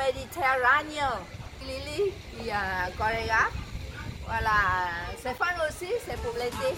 Méditerranée, Lily et uh, Corea. Voilà, c'est fun aussi, c'est pour l'été.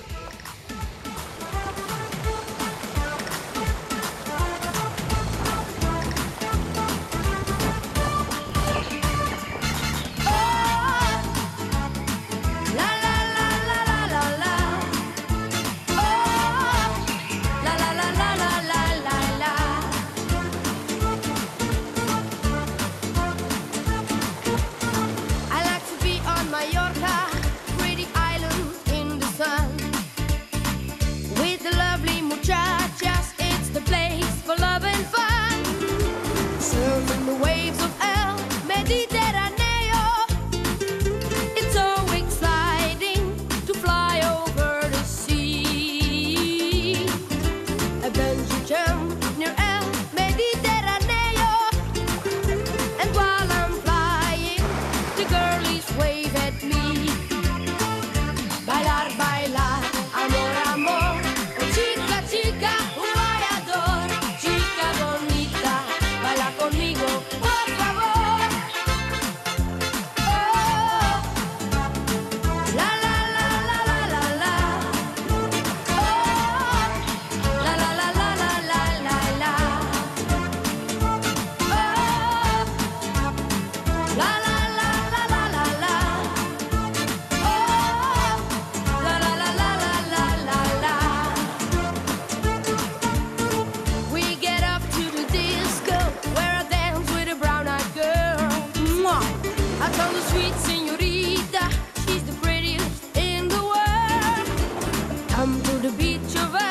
I sweet senorita, she's the prettiest in the world. Come to the beach of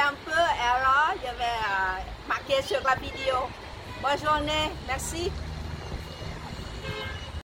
un peu et alors je vais euh, marquer sur la vidéo. Bonne journée, merci.